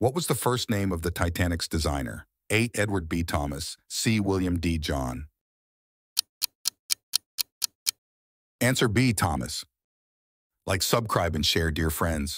What was the first name of the Titanic's designer? A. Edward B. Thomas, C. William D. John. Answer B. Thomas. Like, subscribe, and share, dear friends.